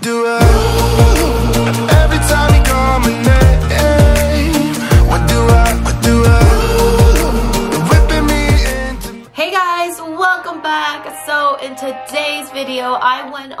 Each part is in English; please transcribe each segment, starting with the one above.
do I?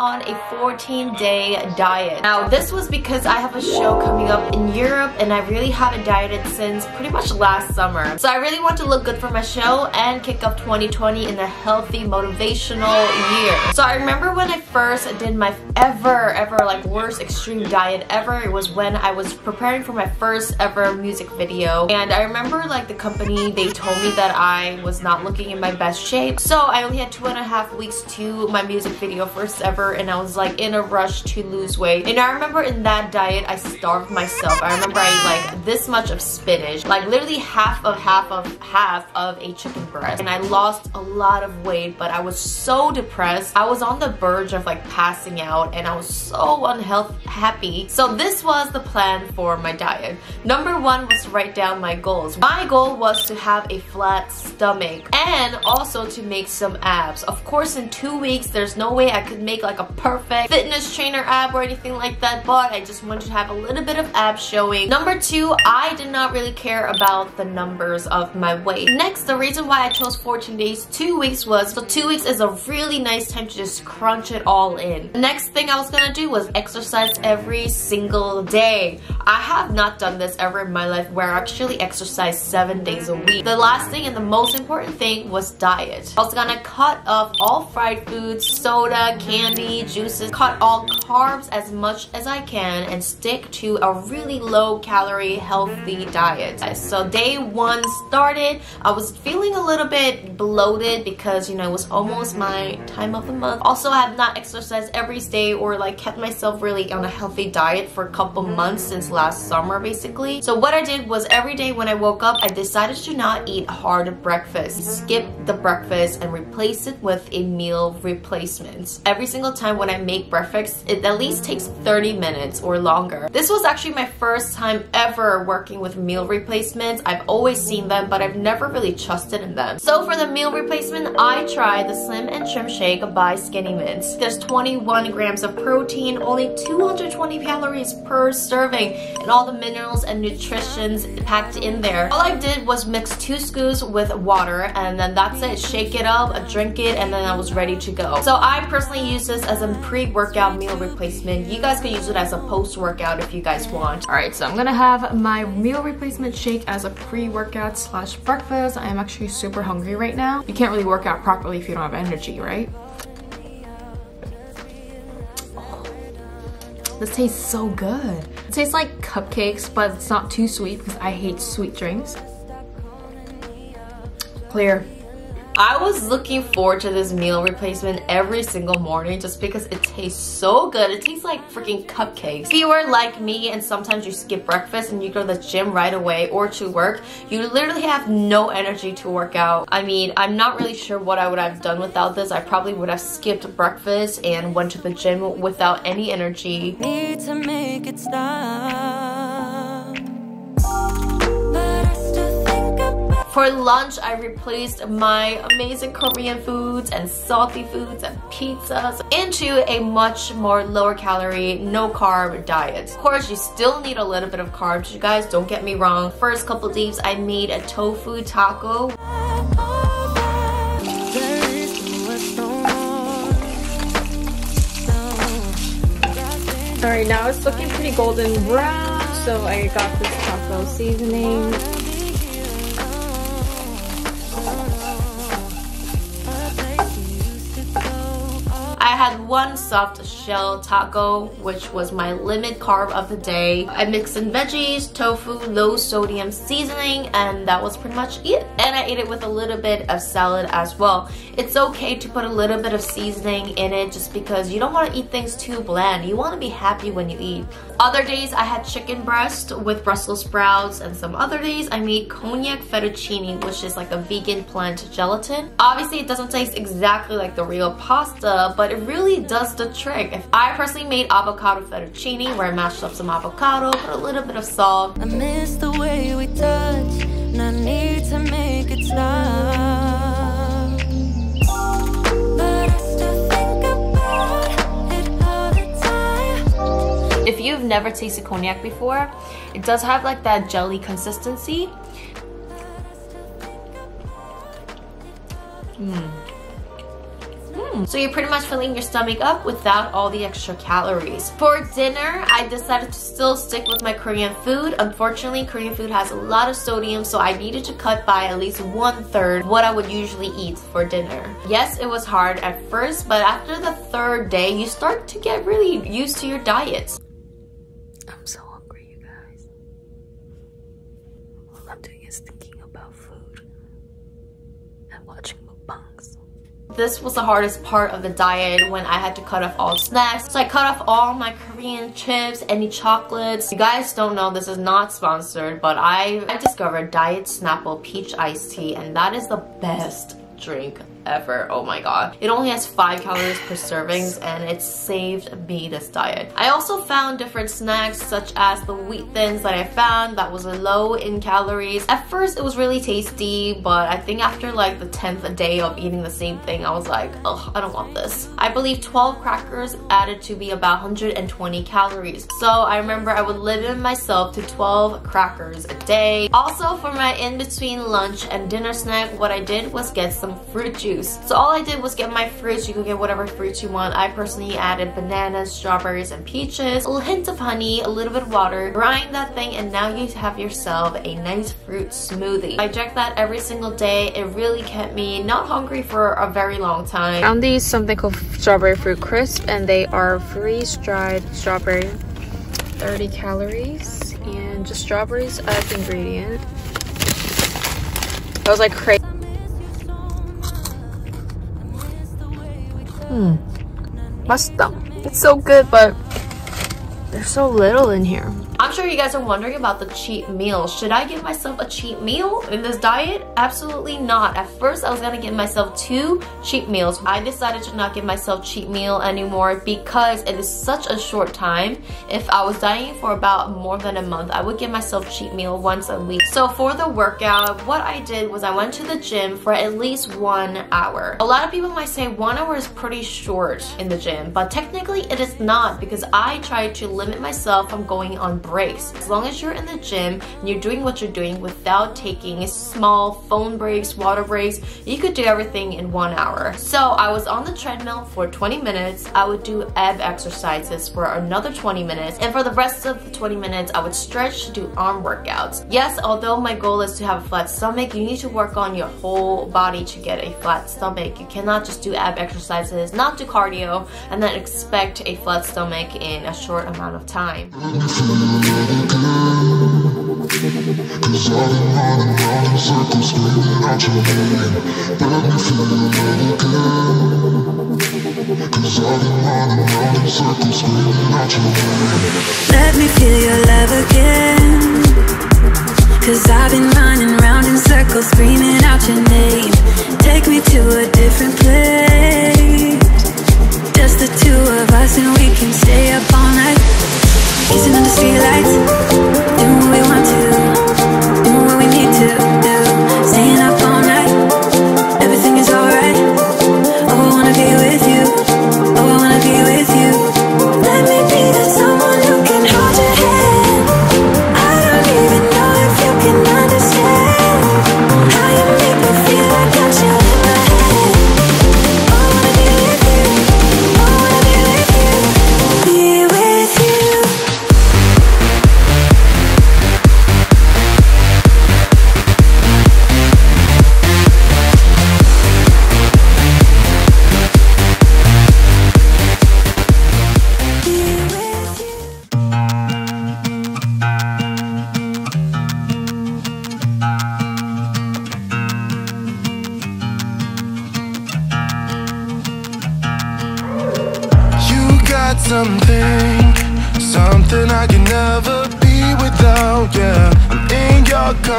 On a 14 day diet. Now this was because I have a show coming up in Europe and I really haven't dieted since pretty much last summer. So I really want to look good for my show and kick off 2020 in a healthy, motivational year. So I remember when I first did my ever, ever like worst extreme diet ever. It was when I was preparing for my first ever music video. And I remember like the company, they told me that I was not looking in my best shape. So I only had two and a half weeks to my music video first ever and I was like in a rush to lose weight. And I remember in that diet, I starved myself. I remember I ate like this much of spinach, like literally half of half of half of a chicken breast. And I lost a lot of weight, but I was so depressed. I was on the verge of like passing out and I was so unhealthy happy. So this was the plan for my diet. Number one was write down my goals. My goal was to have a flat stomach and also to make some abs. Of course, in two weeks, there's no way I could make like a perfect fitness trainer ab or anything like that, but I just wanted to have a little bit of abs showing. Number two, I did not really care about the numbers of my weight. Next, the reason why I chose 14 days, two weeks was, so two weeks is a really nice time to just crunch it all in. The next thing I was gonna do was exercise every single day. I have not done this ever in my life where I actually exercise seven days a week. The last thing and the most important thing was diet. I was gonna cut off all fried foods, soda, candy, juices, cut all carbs as much as I can and stick to a really low calorie healthy diet. So day one started, I was feeling a little bit bloated because you know it was almost my time of the month. Also I have not exercised every day or like kept myself really on a healthy diet for a couple months since last summer basically. So what I did was every day when I woke up I decided to not eat hard breakfast. Skip the breakfast and replace it with a meal replacement. Every single time when I make breakfast it at least takes 30 minutes or longer. This was actually my first time ever working with meal replacements. I've always seen them but I've never really trusted in them. So for the meal replacement I tried the Slim and Trim Shake by SkinnyMints. There's 21 grams of protein, only 220 calories per serving and all the minerals and nutritions packed in there. All I did was mix two scoops with water and then that's it. Shake it up, drink it, and then I was ready to go. So I personally use this as a pre-workout meal replacement. You guys can use it as a post-workout if you guys want. Alright, so I'm gonna have my meal replacement shake as a pre-workout slash breakfast. I am actually super hungry right now. You can't really work out properly if you don't have energy, right? Oh, this tastes so good. It tastes like cupcakes, but it's not too sweet because I hate sweet drinks. Clear. I was looking forward to this meal replacement every single morning just because it tastes so good. It tastes like freaking cupcakes. If you are like me and sometimes you skip breakfast and you go to the gym right away or to work, you literally have no energy to work out. I mean, I'm not really sure what I would have done without this. I probably would have skipped breakfast and went to the gym without any energy. need to make it stop. For lunch, I replaced my amazing Korean foods and salty foods and pizzas into a much more lower calorie, no carb diet. Of course, you still need a little bit of carbs, you guys, don't get me wrong. First couple days, I made a tofu taco. Alright, now it's looking pretty golden brown, so I got this taco seasoning. I had one soft shell taco, which was my limit carb of the day. I mixed in veggies, tofu, low sodium seasoning, and that was pretty much it. And I ate it with a little bit of salad as well. It's okay to put a little bit of seasoning in it just because you don't want to eat things too bland. You want to be happy when you eat. Other days I had chicken breast with Brussels sprouts and some other days I made konjac fettuccine which is like a vegan plant gelatin. Obviously it doesn't taste exactly like the real pasta but it really does the trick. If I personally made avocado fettuccine where I mashed up some avocado, put a little bit of salt. I miss the way we touch, and I need to make it stop. If you've never tasted konjac before, it does have like that jelly consistency. Mm. So you're pretty much filling your stomach up without all the extra calories. For dinner, I decided to still stick with my Korean food. Unfortunately, Korean food has a lot of sodium, so I needed to cut by at least one third what I would usually eat for dinner. Yes, it was hard at first, but after the third day, you start to get really used to your diet. I'm so hungry, you guys. All I'm doing is thinking about food and watching mukbangs. This was the hardest part of the diet when I had to cut off all snacks. So I cut off all my Korean chips, any chocolates. You guys don't know this is not sponsored, but I, I discovered Diet Snapple Peach Iced Tea and that is the best drink ever. Oh my god. It only has 5 calories per servings and it saved me this diet. I also found different snacks such as the wheat thins that I found that was low in calories. At first it was really tasty but I think after like the 10th day of eating the same thing I was like oh I don't want this. I believe 12 crackers added to be about 120 calories. So I remember I would limit myself to 12 crackers a day. Also for my in-between lunch and dinner snack what I did was get some fruit juice juice. So all I did was get my fruits. You can get whatever fruits you want. I personally added bananas, strawberries, and peaches, a little hint of honey, a little bit of water, grind that thing, and now you have yourself a nice fruit smoothie. I drank that every single day. It really kept me not hungry for a very long time. I Found these something called strawberry fruit crisp and they are freeze-dried strawberry 30 calories and just strawberries as ingredient. I was like crazy hmm. Must it's so good but there's so little in here. I'm sure you guys are wondering about the cheat meal. Should I give myself a cheat meal in this diet? Absolutely not. At first, I was gonna give myself two cheat meals. I decided to not give myself cheat meal anymore because it is such a short time. If I was dieting for about more than a month, I would give myself cheat meal once a week. So for the workout, what I did was I went to the gym for at least one hour. A lot of people might say one hour is pretty short in the gym, but technically it is not because I tried to limit myself from going on breaks. As long as you're in the gym and you're doing what you're doing without taking small phone breaks, water breaks, you could do everything in one hour. So I was on the treadmill for 20 minutes. I would do ab exercises for another 20 minutes. And for the rest of the 20 minutes, I would stretch to do arm workouts. Yes, although my goal is to have a flat stomach, you need to work on your whole body to get a flat stomach. You cannot just do ab exercises, not do cardio, and then expect a flat stomach in a short amount of time. Let me feel your love again. Cause I've been running round in circles, screaming out your name. Take me to a different place. Just the two of us, and we can stay up all night. Kissing under streetlights,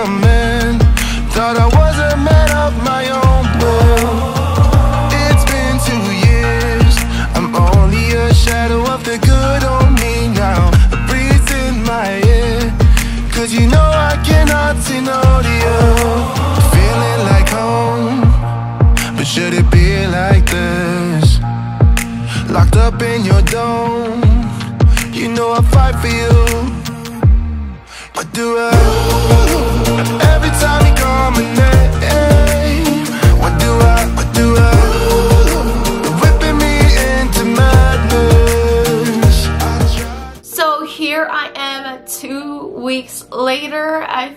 command Thought I was a man of my own, but It's been two years. I'm only a shadow of the good on me now. A breeze in my ear. Cause you know I cannot say no to you Feeling like home. But should it be like this? Locked up in your dome. You know I fight later,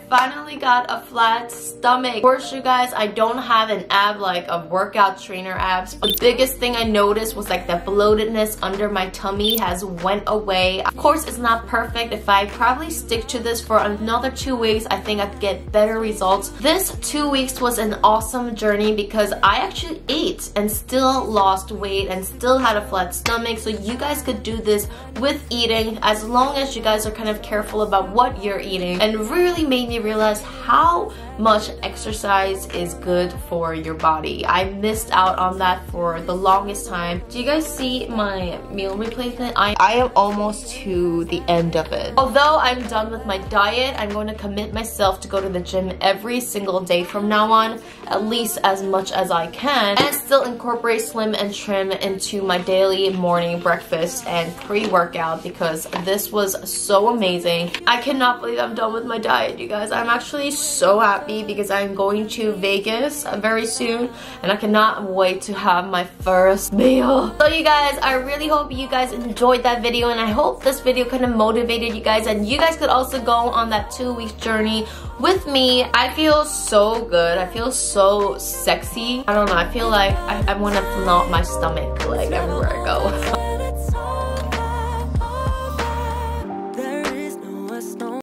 Finally got a flat stomach. Of course, you guys, I don't have an ab like a workout trainer abs. The biggest thing I noticed was like the bloatedness under my tummy has went away. Of course, it's not perfect. If I probably stick to this for another two weeks, I think I'd get better results. This two weeks was an awesome journey because I actually ate and still lost weight and still had a flat stomach. So you guys could do this with eating as long as you guys are kind of careful about what you're eating and really made me realize how much exercise is good for your body. I missed out on that for the longest time. Do you guys see my meal replacement? I, I am almost to the end of it. Although I'm done with my diet, I'm going to commit myself to go to the gym every single day from now on, at least as much as I can, and still incorporate slim and trim into my daily morning breakfast and pre-workout because this was so amazing. I cannot believe I'm done with my diet, you guys. I'm actually so happy happy because I'm going to Vegas very soon and I cannot wait to have my first meal. So you guys, I really hope you guys enjoyed that video and I hope this video kind of motivated you guys and you guys could also go on that two week journey with me. I feel so good. I feel so sexy. I don't know. I feel like I, I want to flaunt my stomach like everywhere I go.